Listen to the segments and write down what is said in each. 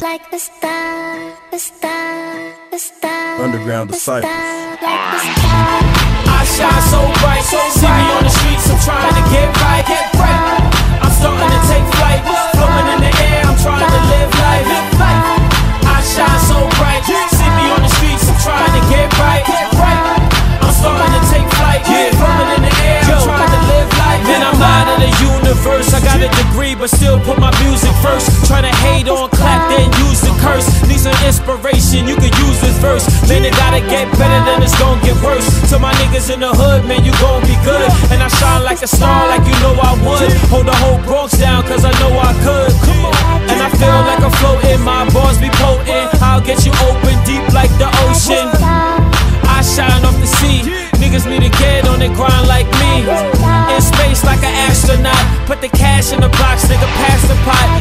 like a star, a star, a star. Underground Disciples. like. I shine so bright, so see me on the streets, I'm trying to get right, get right. I'm starting to take flight, floating in the air, I'm trying to live life. I shine so bright, see me on the streets, I'm trying to get right, get right. I'm starting to take flight, floating in the air, I'm trying to live life. Then I'm out of the universe, I got a degree, but still put my music first. Try to hate on, clap, then use the curse. Need some inspiration, you could use this verse. Man, it gotta get better, then it's gonna get worse. To my niggas in the hood, man, you gon' be good. And I shine like a star, like you know I would. Hold the whole Bronx down, cause I know I could. And I feel like I'm floating, my bars be potent. I'll get you open deep like the ocean. I shine off the sea. Niggas need to get on the grind like me. In space like an astronaut. Put the cash in the box, nigga, pass the pot.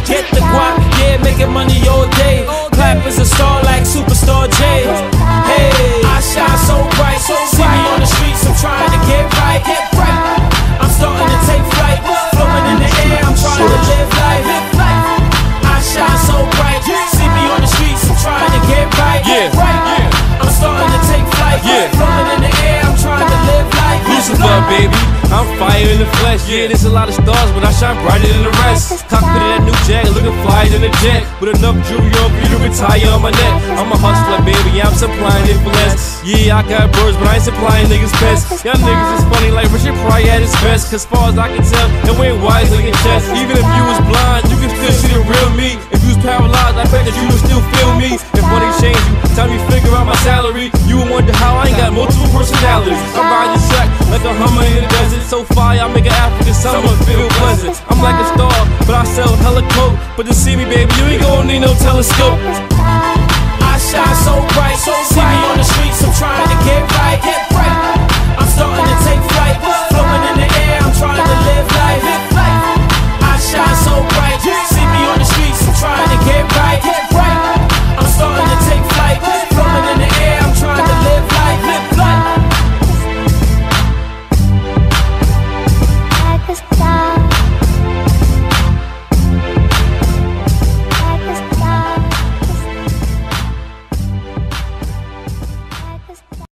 Get right. Yeah. I'm starting to take flight. Yeah. Floating in the air, I'm trying to live life. Lucifer, baby. I'm fire in the flesh. Yeah, there's a lot of stars, but I shine brighter than the rest. Cockpit of that new jag, looking flyer than a jet. With enough jewelry on for you to retire on my neck. I'm a hustler, baby. I'm supplying it for less. Yeah, I got birds, but I ain't supplying niggas pets. Y'all niggas is funny like Richard Pryor at his best. Cause far as I can tell, it went wise in your chest. Even I'm riding track like a hummer in the desert. So fire, I make an African summer feel pleasant. I'm like a star, but I sell hella coke. But to see me, baby, you ain't gonna need no telescope. I shine so bright. See